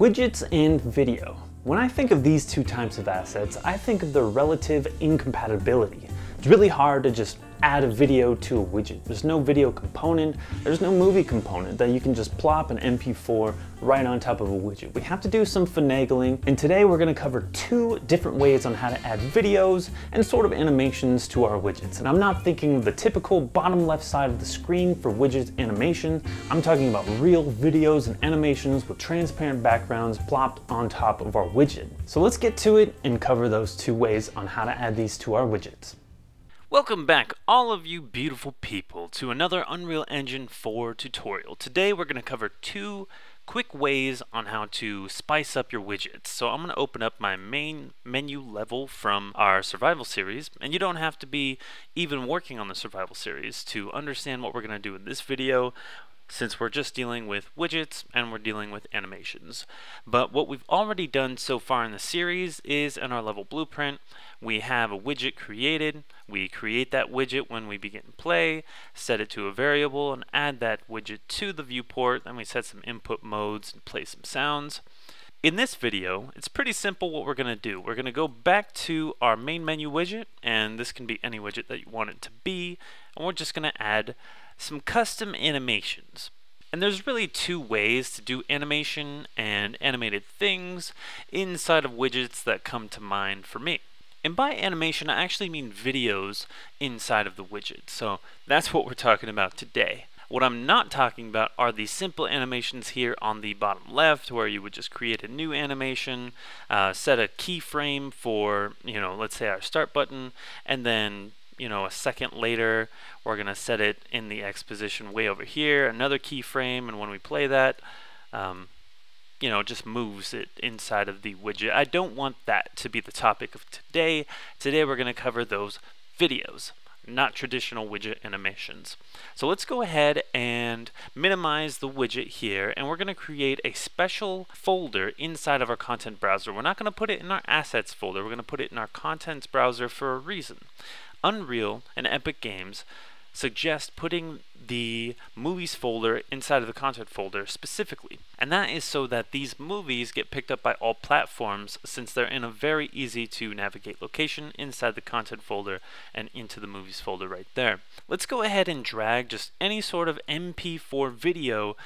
Widgets and video. When I think of these two types of assets, I think of their relative incompatibility. It's really hard to just add a video to a widget. There's no video component, there's no movie component that you can just plop an MP4 right on top of a widget. We have to do some finagling, and today we're gonna cover two different ways on how to add videos and sort of animations to our widgets. And I'm not thinking the typical bottom left side of the screen for widget animation. I'm talking about real videos and animations with transparent backgrounds plopped on top of our widget. So let's get to it and cover those two ways on how to add these to our widgets. Welcome back all of you beautiful people to another Unreal Engine 4 tutorial. Today we're going to cover two quick ways on how to spice up your widgets. So I'm going to open up my main menu level from our survival series and you don't have to be even working on the survival series to understand what we're going to do in this video since we're just dealing with widgets and we're dealing with animations. But what we've already done so far in the series is in our level blueprint, we have a widget created. We create that widget when we begin play, set it to a variable, and add that widget to the viewport. Then we set some input modes and play some sounds. In this video, it's pretty simple what we're going to do. We're going to go back to our main menu widget, and this can be any widget that you want it to be, and we're just going to add some custom animations. And there's really two ways to do animation and animated things inside of widgets that come to mind for me. And by animation, I actually mean videos inside of the widget. So that's what we're talking about today. What I'm not talking about are the simple animations here on the bottom left where you would just create a new animation, uh, set a keyframe for, you know, let's say our start button, and then you know, a second later, we're going to set it in the X position way over here, another keyframe, and when we play that, um, you know, just moves it inside of the widget. I don't want that to be the topic of today. Today we're going to cover those videos, not traditional widget animations. So let's go ahead and minimize the widget here, and we're going to create a special folder inside of our content browser. We're not going to put it in our assets folder. We're going to put it in our contents browser for a reason. Unreal and Epic Games suggest putting the movies folder inside of the content folder specifically. And that is so that these movies get picked up by all platforms since they're in a very easy to navigate location inside the content folder and into the movies folder right there. Let's go ahead and drag just any sort of MP4 video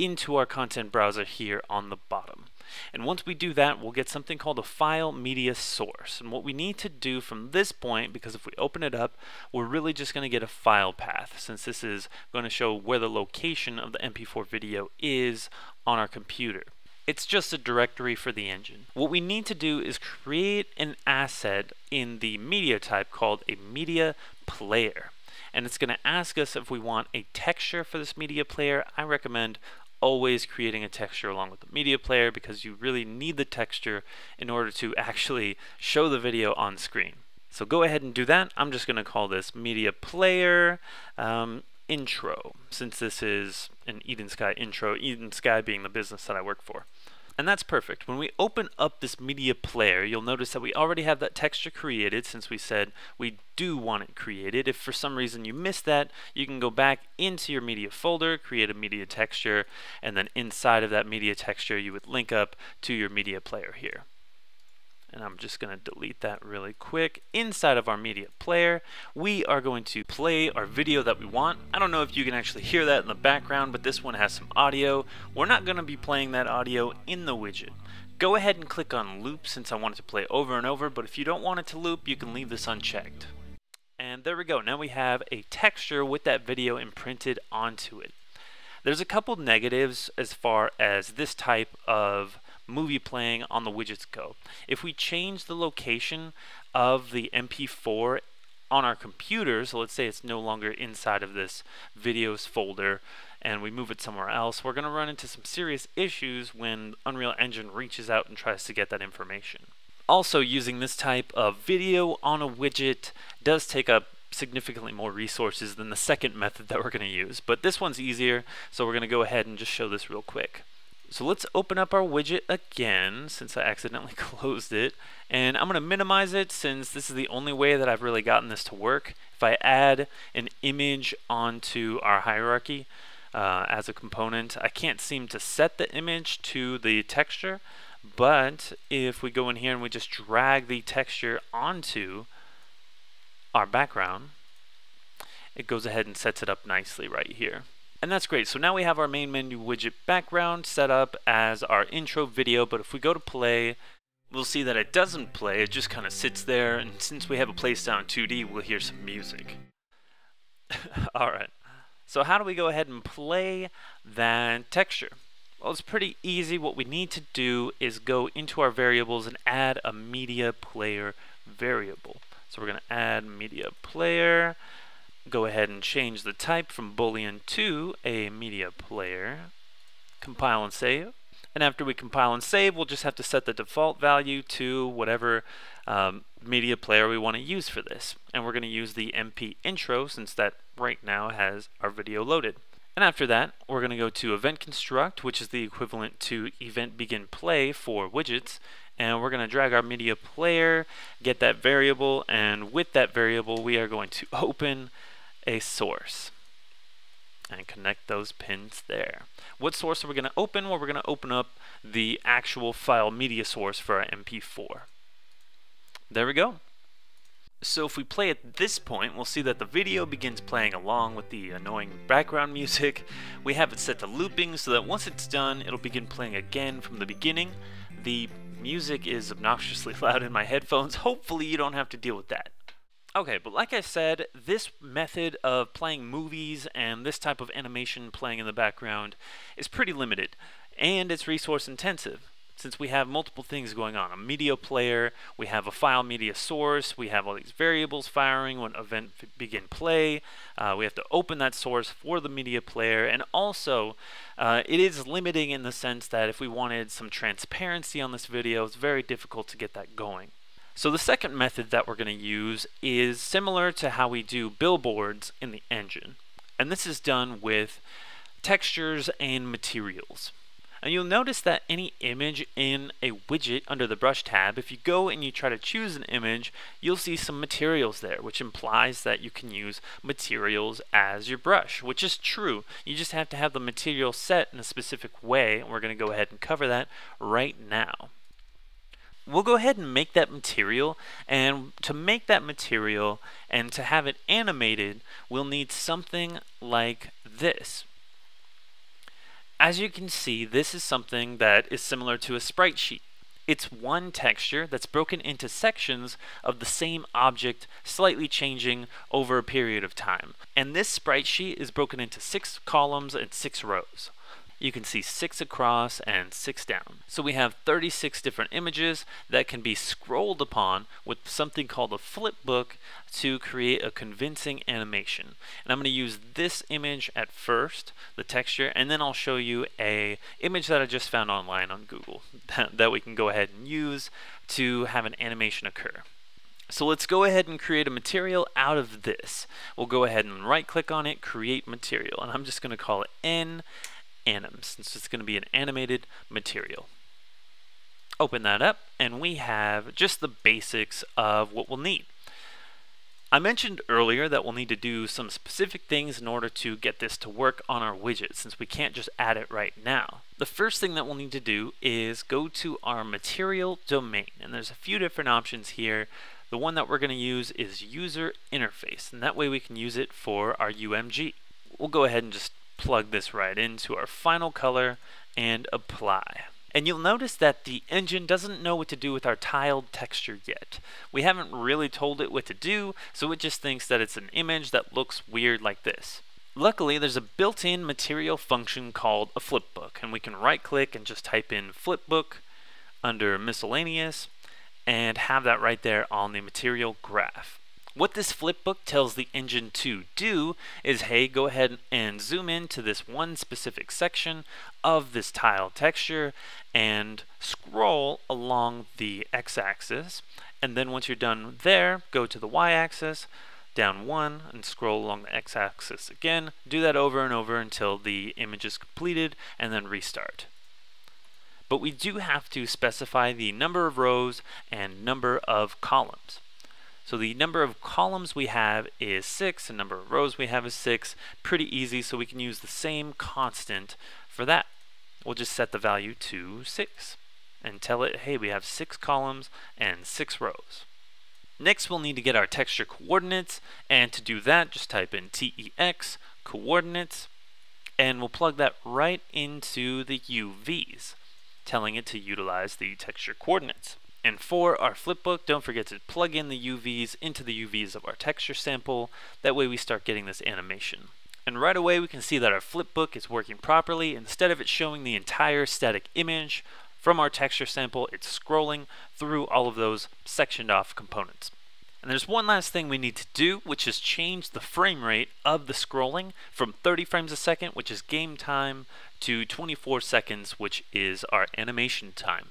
into our content browser here on the bottom. And once we do that, we'll get something called a file media source. And what we need to do from this point, because if we open it up, we're really just going to get a file path, since this is going to show where the location of the MP4 video is on our computer. It's just a directory for the engine. What we need to do is create an asset in the media type called a media player and it's going to ask us if we want a texture for this media player. I recommend always creating a texture along with the media player because you really need the texture in order to actually show the video on screen. So go ahead and do that. I'm just going to call this media player um, intro since this is an Eden Sky intro, Eden Sky being the business that I work for. And that's perfect. When we open up this media player, you'll notice that we already have that texture created since we said we do want it created. If for some reason you missed that, you can go back into your media folder, create a media texture, and then inside of that media texture, you would link up to your media player here and I'm just going to delete that really quick. Inside of our media player, we are going to play our video that we want. I don't know if you can actually hear that in the background, but this one has some audio. We're not going to be playing that audio in the widget. Go ahead and click on loop since I want it to play over and over, but if you don't want it to loop, you can leave this unchecked. And there we go. Now we have a texture with that video imprinted onto it. There's a couple negatives as far as this type of movie playing on the widgets go. If we change the location of the MP4 on our computer, so let's say it's no longer inside of this videos folder and we move it somewhere else, we're going to run into some serious issues when Unreal Engine reaches out and tries to get that information. Also, using this type of video on a widget does take up significantly more resources than the second method that we're going to use, but this one's easier, so we're going to go ahead and just show this real quick. So let's open up our widget again since I accidentally closed it. And I'm going to minimize it since this is the only way that I've really gotten this to work. If I add an image onto our hierarchy, uh, as a component. I can't seem to set the image to the texture, but if we go in here and we just drag the texture onto our background, it goes ahead and sets it up nicely right here. And that's great. So now we have our main menu widget background set up as our intro video, but if we go to play, we'll see that it doesn't play, it just kind of sits there, and since we have a playsound 2D, we'll hear some music. Alright, so how do we go ahead and play that texture? Well, it's pretty easy. What we need to do is go into our variables and add a media player variable. So we're going to add media player, go ahead and change the type from boolean to a media player, compile and save. And after we compile and save, we'll just have to set the default value to whatever um, media player we want to use for this. And we're going to use the MP intro since that right now has our video loaded. And after that, we're going to go to event construct, which is the equivalent to event begin play for widgets. And we're going to drag our media player, get that variable, and with that variable, we are going to open a source and connect those pins there. What source are we going to open? Well, we're going to open up the actual file media source for our MP4. There we go. So if we play at this point, we'll see that the video begins playing along with the annoying background music. We have it set to looping so that once it's done, it'll begin playing again from the beginning. The music is obnoxiously loud in my headphones. Hopefully you don't have to deal with that. Okay, but like I said, this method of playing movies and this type of animation playing in the background is pretty limited, and it's resource intensive since we have multiple things going on. A media player, we have a file media source, we have all these variables firing when event begin play, uh, we have to open that source for the media player, and also uh, it is limiting in the sense that if we wanted some transparency on this video, it's very difficult to get that going. So the second method that we're going to use is similar to how we do billboards in the engine. And this is done with textures and materials. And you'll notice that any image in a widget under the brush tab, if you go and you try to choose an image, you'll see some materials there, which implies that you can use materials as your brush, which is true. You just have to have the material set in a specific way, and we're going to go ahead and cover that right now we'll go ahead and make that material and to make that material and to have it animated we'll need something like this. As you can see this is something that is similar to a sprite sheet. It's one texture that's broken into sections of the same object, slightly changing over a period of time. And this sprite sheet is broken into six columns and six rows you can see six across and six down. So we have 36 different images that can be scrolled upon with something called a flipbook to create a convincing animation. And I'm going to use this image at first, the texture, and then I'll show you a image that I just found online on Google that, that we can go ahead and use to have an animation occur. So let's go ahead and create a material out of this. We'll go ahead and right click on it, create material, and I'm just going to call it M anim, since it's going to be an animated material. Open that up, and we have just the basics of what we'll need. I mentioned earlier that we'll need to do some specific things in order to get this to work on our widget, since we can't just add it right now. The first thing that we'll need to do is go to our material domain, and there's a few different options here. The one that we're going to use is user interface, and that way we can use it for our UMG. We'll go ahead and just plug this right into our final color and apply. And you'll notice that the engine doesn't know what to do with our tiled texture yet. We haven't really told it what to do, so it just thinks that it's an image that looks weird like this. Luckily, there's a built-in material function called a flipbook, and we can right-click and just type in flipbook under miscellaneous and have that right there on the material graph. What this flipbook tells the engine to do is, hey, go ahead and zoom in to this one specific section of this tile texture and scroll along the x-axis. And then once you're done there, go to the y-axis, down one, and scroll along the x-axis again. Do that over and over until the image is completed, and then restart. But we do have to specify the number of rows and number of columns. So the number of columns we have is 6, the number of rows we have is 6. Pretty easy, so we can use the same constant for that. We'll just set the value to 6 and tell it, hey, we have 6 columns and 6 rows. Next, we'll need to get our texture coordinates, and to do that, just type in TEX coordinates, and we'll plug that right into the UVs, telling it to utilize the texture coordinates. And for our flipbook, don't forget to plug in the UVs into the UVs of our texture sample. That way we start getting this animation. And right away we can see that our flipbook is working properly. Instead of it showing the entire static image from our texture sample, it's scrolling through all of those sectioned off components. And there's one last thing we need to do, which is change the frame rate of the scrolling from 30 frames a second, which is game time, to 24 seconds, which is our animation time.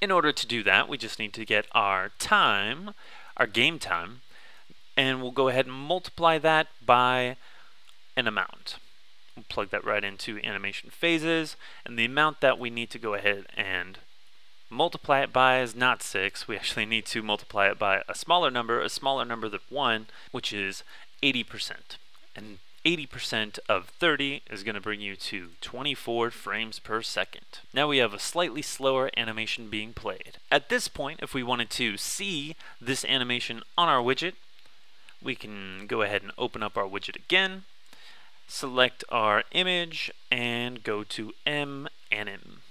In order to do that, we just need to get our time, our game time, and we'll go ahead and multiply that by an amount. We'll plug that right into animation phases, and the amount that we need to go ahead and multiply it by is not 6. We actually need to multiply it by a smaller number, a smaller number than 1, which is 80%. And 80% of 30 is going to bring you to 24 frames per second. Now we have a slightly slower animation being played. At this point, if we wanted to see this animation on our widget, we can go ahead and open up our widget again, select our image, and go to M anim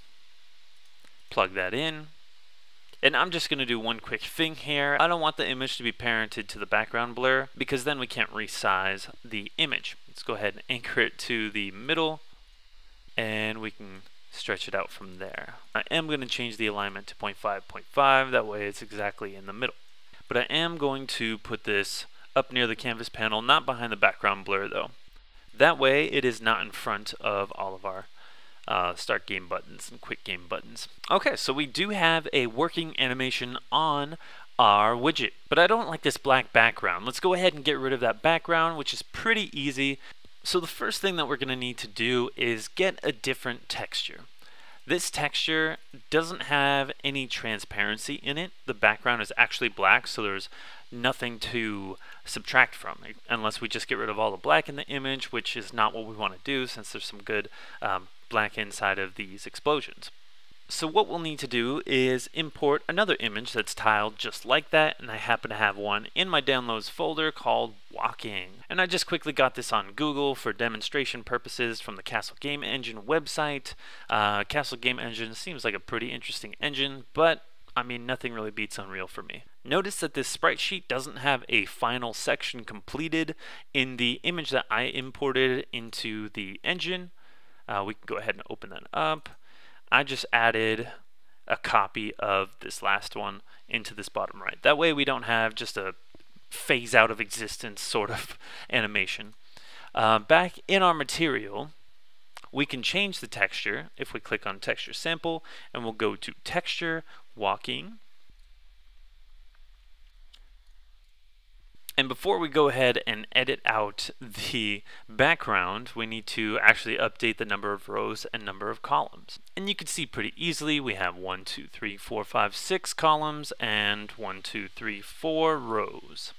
plug that in. And I'm just going to do one quick thing here. I don't want the image to be parented to the background blur because then we can't resize the image. Let's go ahead and anchor it to the middle and we can stretch it out from there. I am going to change the alignment to 0.5, 0.5. That way it's exactly in the middle. But I am going to put this up near the canvas panel, not behind the background blur though. That way it is not in front of all of our uh, start game buttons and quick game buttons. Okay, so we do have a working animation on our widget, but I don't like this black background. Let's go ahead and get rid of that background, which is pretty easy. So the first thing that we're going to need to do is get a different texture. This texture doesn't have any transparency in it. The background is actually black, so there's nothing to subtract from, unless we just get rid of all the black in the image, which is not what we want to do since there's some good um, black inside of these explosions. So what we'll need to do is import another image that's tiled just like that, and I happen to have one in my downloads folder called Walking. And I just quickly got this on Google for demonstration purposes from the Castle Game Engine website. Uh, Castle Game Engine seems like a pretty interesting engine, but I mean, nothing really beats Unreal for me. Notice that this sprite sheet doesn't have a final section completed in the image that I imported into the engine. Uh, we can go ahead and open that up. I just added a copy of this last one into this bottom right. That way we don't have just a phase out of existence sort of animation. Uh, back in our material, we can change the texture if we click on texture sample and we'll go to texture walking And before we go ahead and edit out the background, we need to actually update the number of rows and number of columns. And you can see pretty easily we have 1, 2, 3, 4, 5, 6 columns and 1, 2, 3, 4 rows.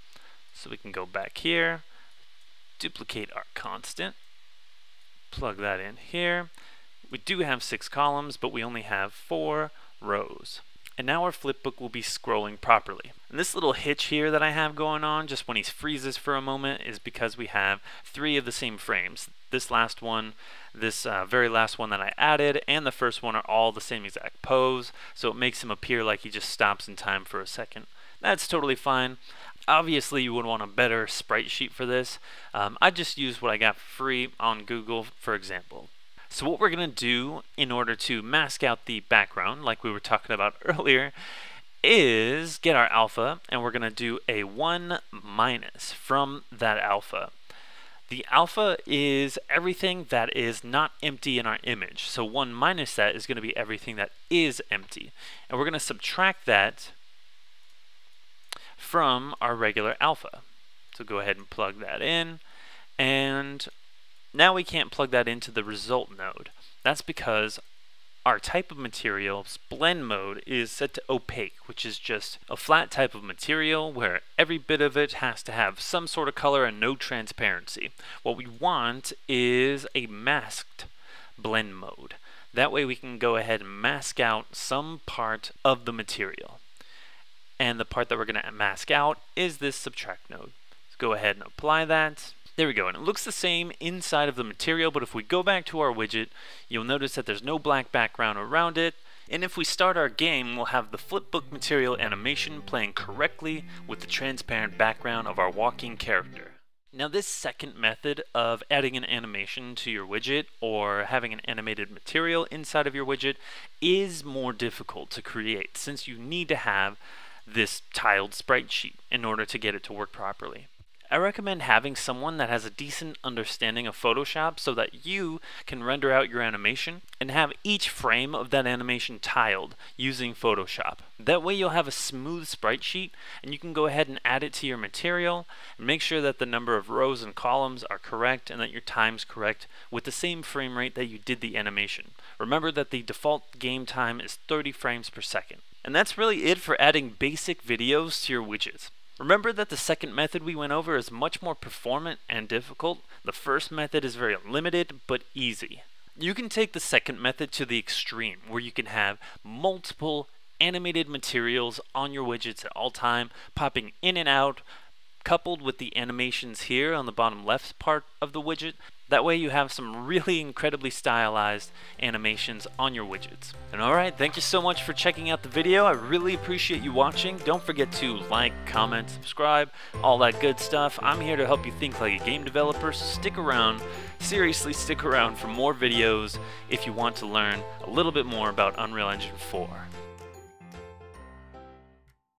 So we can go back here, duplicate our constant, plug that in here. We do have 6 columns, but we only have 4 rows. And now our flipbook will be scrolling properly. And this little hitch here that I have going on, just when he freezes for a moment, is because we have three of the same frames. This last one, this uh, very last one that I added, and the first one are all the same exact pose, so it makes him appear like he just stops in time for a second. That's totally fine. Obviously, you would want a better sprite sheet for this. Um, I just used what I got free on Google, for example. So what we're going to do in order to mask out the background, like we were talking about earlier, is get our alpha, and we're going to do a 1 minus from that alpha. The alpha is everything that is not empty in our image. So 1 minus that is going to be everything that is empty. And we're going to subtract that from our regular alpha. So go ahead and plug that in. And now we can't plug that into the result node. That's because our type of materials blend mode is set to opaque, which is just a flat type of material where every bit of it has to have some sort of color and no transparency. What we want is a masked blend mode. That way we can go ahead and mask out some part of the material. And the part that we're going to mask out is this subtract node. Let's go ahead and apply that. There we go, and it looks the same inside of the material, but if we go back to our widget, you'll notice that there's no black background around it, and if we start our game, we'll have the flipbook material animation playing correctly with the transparent background of our walking character. Now this second method of adding an animation to your widget or having an animated material inside of your widget is more difficult to create since you need to have this tiled sprite sheet in order to get it to work properly. I recommend having someone that has a decent understanding of Photoshop so that you can render out your animation and have each frame of that animation tiled using Photoshop. That way you'll have a smooth sprite sheet and you can go ahead and add it to your material and make sure that the number of rows and columns are correct and that your time's correct with the same frame rate that you did the animation. Remember that the default game time is 30 frames per second. And that's really it for adding basic videos to your widgets. Remember that the second method we went over is much more performant and difficult. The first method is very limited but easy. You can take the second method to the extreme where you can have multiple animated materials on your widgets at all time, popping in and out, coupled with the animations here on the bottom left part of the widget. That way you have some really incredibly stylized animations on your widgets. And alright, thank you so much for checking out the video. I really appreciate you watching. Don't forget to like, comment, subscribe, all that good stuff. I'm here to help you think like a game developer, so stick around. Seriously, stick around for more videos if you want to learn a little bit more about Unreal Engine 4.